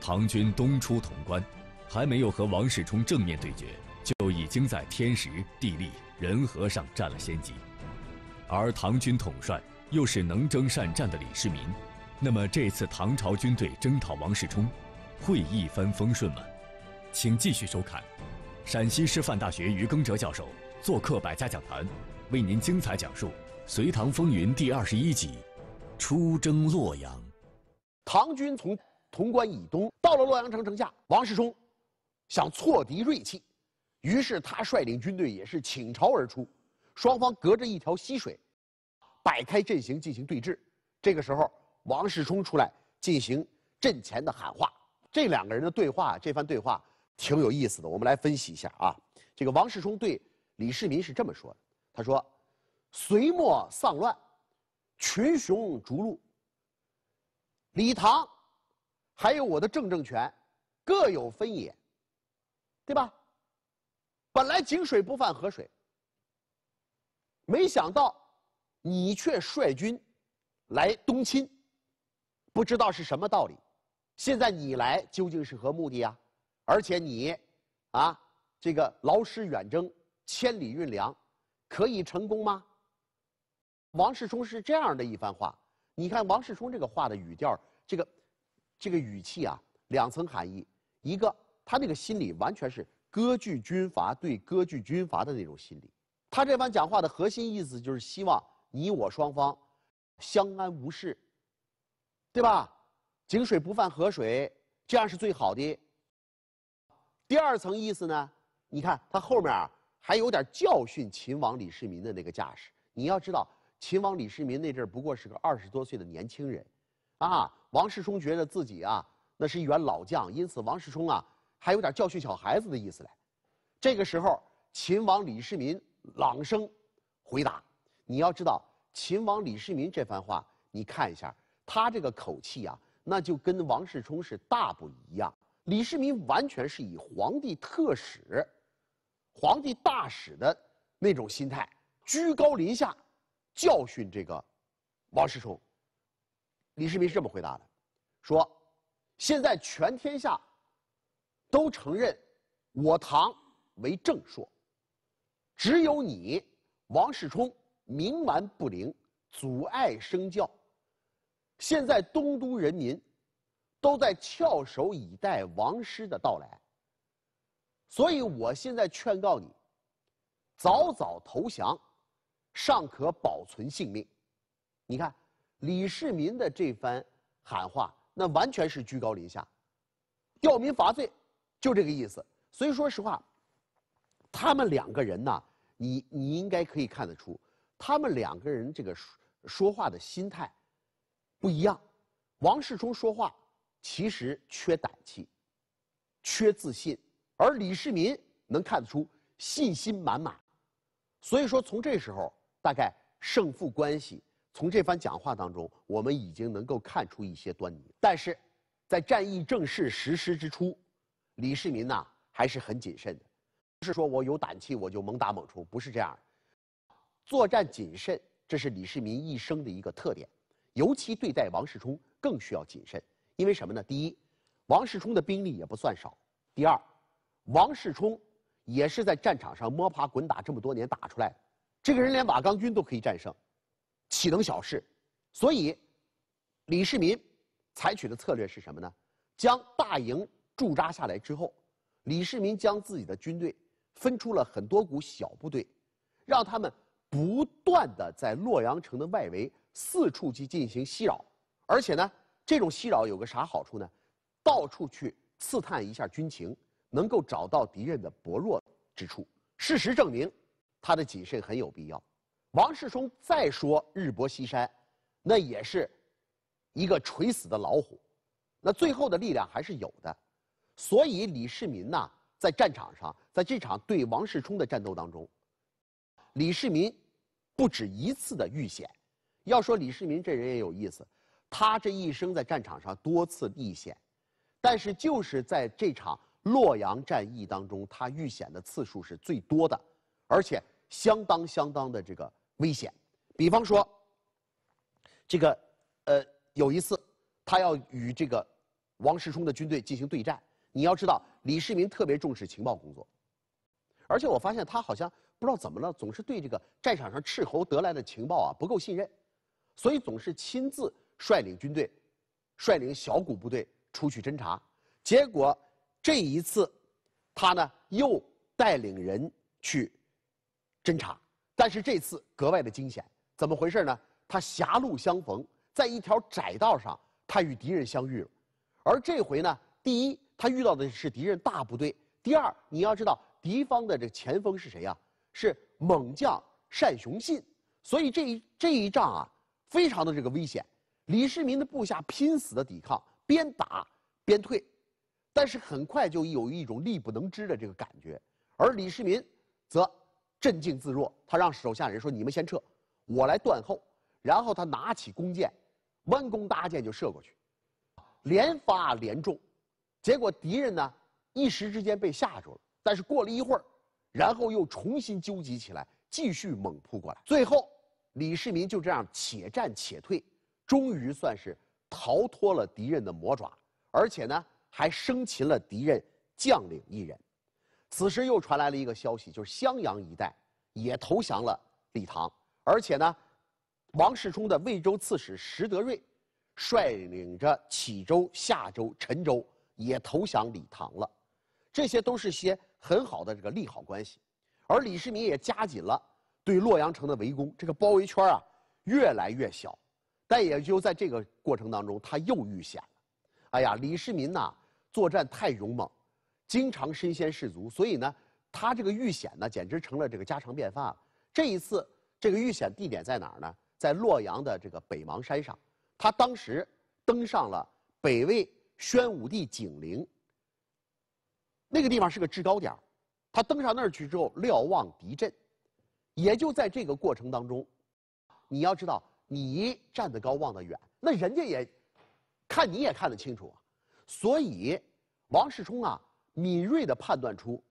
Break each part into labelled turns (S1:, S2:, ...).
S1: 唐军东出潼关，还没有和王世充正面对决，就已经在天时、地利、人和上占了先机。而唐军统帅又是能征善战的李世民，那么这次唐朝军队征讨王世充，会一帆风顺吗？请继续收看，陕西师范大学于耕哲教授做客百家讲坛，为您精彩讲述《隋唐风云》第二十一集：出征洛阳。
S2: 唐军从潼关以东到了洛阳城城下，王世充想挫敌锐气，于是他率领军队也是倾巢而出，双方隔着一条溪水，摆开阵型进行对峙。这个时候，王世充出来进行阵前的喊话。这两个人的对话，这番对话挺有意思的，我们来分析一下啊。这个王世充对李世民是这么说的：“他说，隋末丧乱，群雄逐鹿，李唐。”还有我的正政权，各有分野，对吧？本来井水不犯河水，没想到你却率军来东侵，不知道是什么道理。现在你来究竟是何目的啊？而且你啊，这个劳师远征，千里运粮，可以成功吗？王世充是这样的一番话。你看王世充这个话的语调，这个。这个语气啊，两层含义。一个，他那个心理完全是割据军阀对割据军阀的那种心理。他这番讲话的核心意思就是希望你我双方相安无事，对吧？井水不犯河水，这样是最好的。第二层意思呢，你看他后面还有点教训秦王李世民的那个架势。你要知道，秦王李世民那阵儿不过是个二十多岁的年轻人。啊，王世充觉得自己啊，那是一员老将，因此王世充啊，还有点教训小孩子的意思来。这个时候，秦王李世民朗声回答：“你要知道，秦王李世民这番话，你看一下，他这个口气啊，那就跟王世充是大不一样。李世民完全是以皇帝特使、皇帝大使的那种心态，居高临下教训这个王世充。”李世民是这么回答的：“说，现在全天下都承认我唐为正朔，只有你王世充冥顽不灵，阻碍生教。现在东都人民都在翘首以待王师的到来，所以我现在劝告你，早早投降，尚可保存性命。你看。”李世民的这番喊话，那完全是居高临下，吊民伐罪，就这个意思。所以说实话，他们两个人呢，你你应该可以看得出，他们两个人这个说说话的心态不一样。王世充说话其实缺胆气，缺自信，而李世民能看得出信心满满。所以说，从这时候大概胜负关系。从这番讲话当中，我们已经能够看出一些端倪。但是，在战役正式实施之初，李世民呐还是很谨慎的，不是说我有胆气我就猛打猛冲，不是这样。作战谨慎，这是李世民一生的一个特点，尤其对待王世充更需要谨慎。因为什么呢？第一，王世充的兵力也不算少；第二，王世充也是在战场上摸爬滚打这么多年打出来的，这个人连瓦岗军都可以战胜。岂能小事？所以，李世民采取的策略是什么呢？将大营驻扎下来之后，李世民将自己的军队分出了很多股小部队，让他们不断的在洛阳城的外围四处去进行袭扰。而且呢，这种袭扰有个啥好处呢？到处去刺探一下军情，能够找到敌人的薄弱之处。事实证明，他的谨慎很有必要。王世充再说日薄西山，那也是一个垂死的老虎，那最后的力量还是有的。所以李世民呐，在战场上，在这场对王世充的战斗当中，李世民不止一次的遇险。要说李世民这人也有意思，他这一生在战场上多次历险，但是就是在这场洛阳战役当中，他遇险的次数是最多的，而且相当相当的这个。危险，比方说，这个，呃，有一次，他要与这个王世充的军队进行对战。你要知道，李世民特别重视情报工作，而且我发现他好像不知道怎么了，总是对这个战场上斥候得来的情报啊不够信任，所以总是亲自率领军队，率领小股部队出去侦查。结果这一次，他呢又带领人去侦查，但是这次格外的惊险。怎么回事呢？他狭路相逢，在一条窄道上，他与敌人相遇了。而这回呢，第一，他遇到的是敌人大部队；第二，你要知道，敌方的这前锋是谁呀？是猛将单雄信。所以这一这一仗啊，非常的这个危险。李世民的部下拼死的抵抗，边打边退，但是很快就有一种力不能支的这个感觉。而李世民则镇静自若，他让手下人说：“你们先撤，我来断后。”然后他拿起弓箭，弯弓搭箭就射过去，连发连中，结果敌人呢一时之间被吓住了。但是过了一会儿，然后又重新纠集起来，继续猛扑过来。最后，李世民就这样且战且退，终于算是逃脱了敌人的魔爪，而且呢还生擒了敌人将领一人。此时又传来了一个消息，就是襄阳一带也投降了李唐，而且呢。王世充的魏州刺史石德瑞，率领着启州、夏州、陈州也投降李唐了，这些都是些很好的这个利好关系，而李世民也加紧了对洛阳城的围攻，这个包围圈啊越来越小，但也就在这个过程当中，他又遇险了。哎呀，李世民呐，作战太勇猛，经常身先士卒，所以呢，他这个遇险呢，简直成了这个家常便饭了。这一次，这个遇险地点在哪儿呢？在洛阳的这个北邙山上，他当时登上了北魏宣武帝景陵。那个地方是个制高点他登上那儿去之后，瞭望敌阵，也就在这个过程当中，你要知道，你站得高望得远，那人家也看你也看得清楚啊。所以，王世充啊，敏锐地判断出，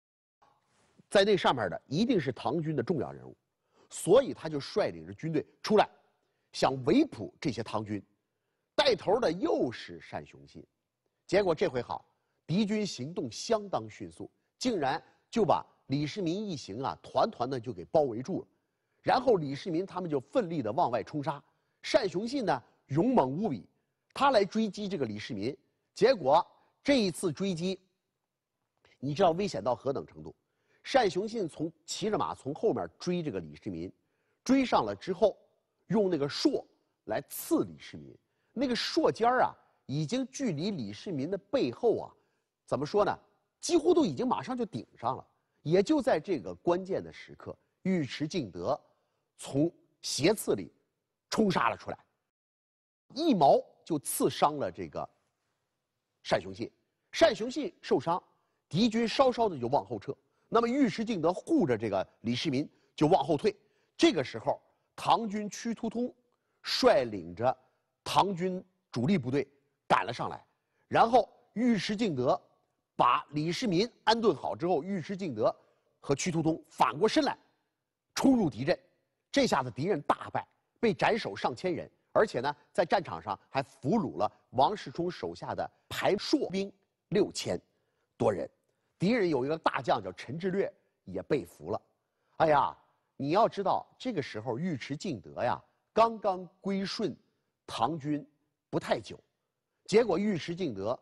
S2: 在那上面的一定是唐军的重要人物，所以他就率领着军队出来。想围捕这些唐军，带头的又是单雄信，结果这回好，敌军行动相当迅速，竟然就把李世民一行啊团团的就给包围住了。然后李世民他们就奋力的往外冲杀，单雄信呢勇猛无比，他来追击这个李世民，结果这一次追击，你知道危险到何等程度？单雄信从骑着马从后面追这个李世民，追上了之后。用那个槊来刺李世民，那个槊尖儿啊，已经距离李世民的背后啊，怎么说呢？几乎都已经马上就顶上了。也就在这个关键的时刻，尉迟敬德从斜刺里冲杀了出来，一矛就刺伤了这个单雄信。单雄信受伤，敌军稍稍的就往后撤。那么尉迟敬德护着这个李世民就往后退。这个时候。唐军屈突通率领着唐军主力部队赶了上来，然后尉迟敬德把李世民安顿好之后，尉迟敬德和屈突通反过身来，冲入敌阵，这下子敌人大败，被斩首上千人，而且呢，在战场上还俘虏了王世充手下的排槊兵六千多人，敌人有一个大将叫陈志略也被俘了，哎呀。你要知道，这个时候尉迟敬德呀，刚刚归顺唐军不太久，结果尉迟敬德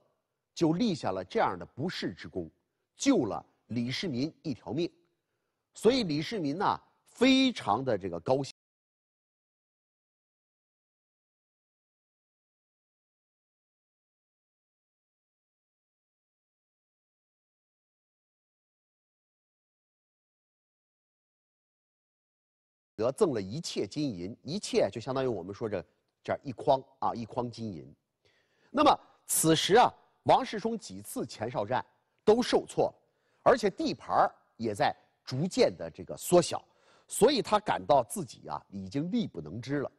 S2: 就立下了这样的不世之功，救了李世民一条命，所以李世民呢，非常的这个高兴。得赠了一切金银，一切就相当于我们说这这一筐啊，一筐金银。那么此时啊，王世充几次前哨战都受挫，而且地盘也在逐渐的这个缩小，所以他感到自己啊已经力不能支了。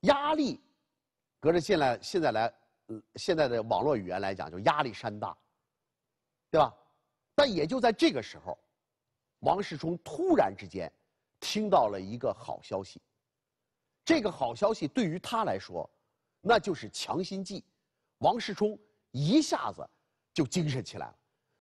S2: 压力，隔着现在现在来，现在的网络语言来讲，就压力山大，对吧？但也就在这个时候，王世充突然之间。听到了一个好消息，这个好消息对于他来说，那就是强心剂。王世充一下子就精神起来了。